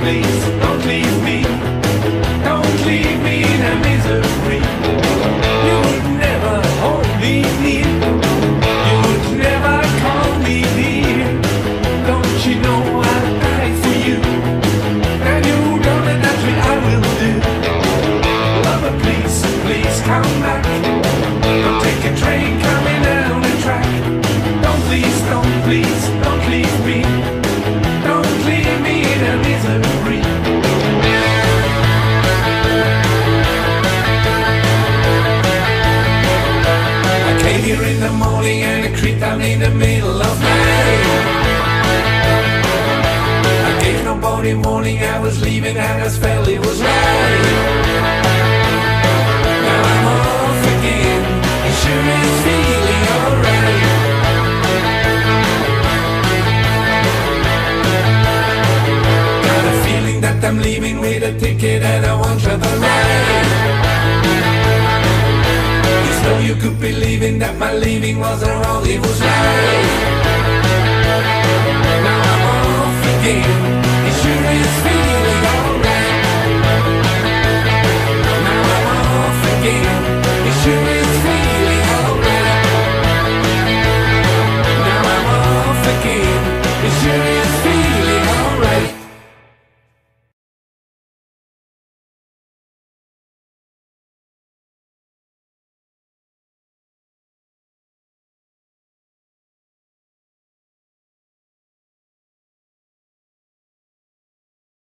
please, don't leave in the morning and I creeped down in the middle of night. I gave nobody warning I was leaving and I felt it was right. Now I'm off again. It sure is feeling alright. Got a feeling that I'm leaving with a ticket and I won't travel right. It's no you could be leaving that my leaving wrong, it was right.